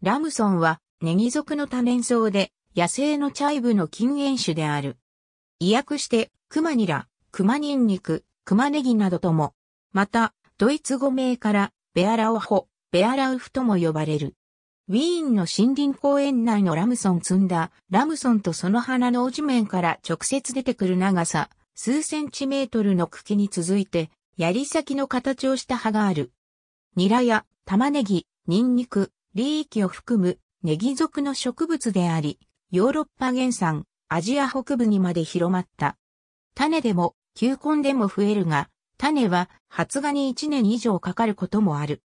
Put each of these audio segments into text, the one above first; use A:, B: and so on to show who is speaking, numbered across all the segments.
A: ラムソンはネギ属の多年草で野生のチャイブの禁煙種である。意訳して、クマニラ、クマニンニク、クマネギなどとも、また、ドイツ語名からベアラオホ、ベアラウフとも呼ばれる。ウィーンの森林公園内のラムソン積んだラムソンとその花の地面から直接出てくる長さ数センチメートルの茎に続いて槍先の形をした葉がある。ニラや玉ねぎ、ニンニク、リーキを含むネギ属の植物であり、ヨーロッパ原産、アジア北部にまで広まった。種でも、球根でも増えるが、種は発芽に1年以上かかることもある。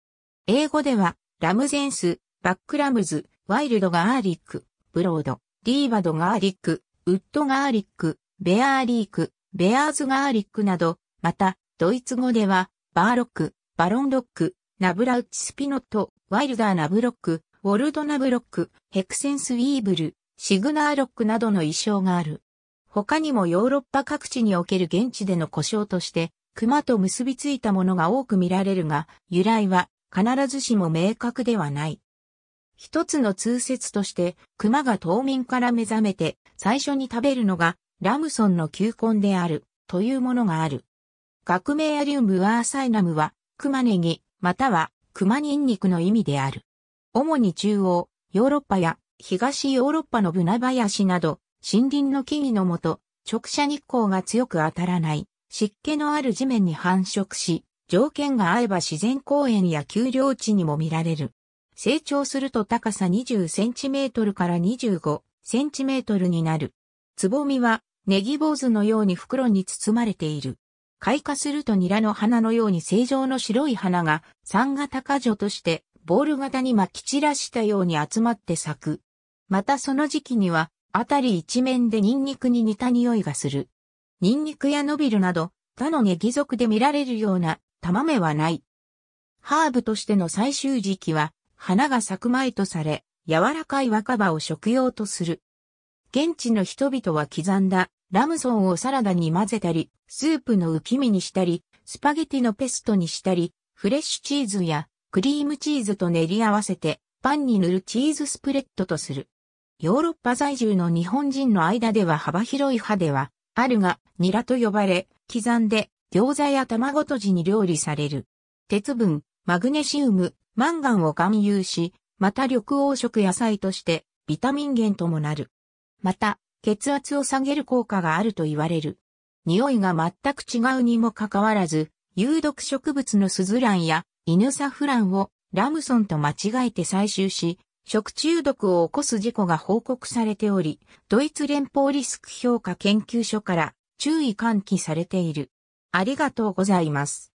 A: 英語では、 ramsons、buckrams、wild garlic、broad-leaved garlic、wood garlic、bear leek、bear's garlic など、また、ドイツ語では、 Bärlauch、Bärenlauch、Knoblauchspinat、wilder Knoblauch、Waldknoblauch、Hexenzwiebel、Zigeunerlauch などの異称がある。他にもヨーロッパ各地における現地での故障として、熊と結びついたものが多く見られるが、由来は必ずしも明確ではない。一つの通説として、熊が冬眠から目覚めて最初に食べるのがラムソンの球根であるというものがある。学名アリウムワーサイナムは熊ネギまたは熊ニンニクの意味である。主に中央、ヨーロッパや東ヨーロッパのブナ林など森林の木々のもと直射日光が強く当たらない湿気のある地面に繁殖し、条件が合えば自然公園や丘陵地にも見られる。成長すると高さ20センチメートルから25センチメートルになる。つぼみはネギ坊主のように袋に包まれている。開花するとニラの花のように正常の白い花が三型果樹としてボール型に巻き散らしたように集まって咲く。またその時期には、あたり一面でニンニクに似た匂いがする。ニンニクやノビルなど、他のネギ属で見られるような玉芽はない。ハーブとしての最終時期は、花が咲く前とされ、柔らかい若葉を食用とする。現地の人々は刻んだラムソンをサラダに混ぜたり、スープの浮き身にしたり、スパゲティのペストにしたり、フレッシュチーズやクリームチーズと練り合わせてパンに塗るチーズスプレッドとする。ヨーロッパ在住の日本人の間では幅広い派ではあるが、ニラと呼ばれ、刻んで餃子や卵とじに料理される。鉄分、マグネシウム、マンガンを含有し、また緑黄色野菜としてビタミン源ともなる。また、血圧を下げる効果があると言われる。匂いが全く違うにもかかわらず、有毒植物のスズランやイヌサフランをラムソンと間違えて採集し、食中毒を起こす事故が報告されており、ドイツ連邦リスク評価研究所から注意喚起されている。ありがとうございます。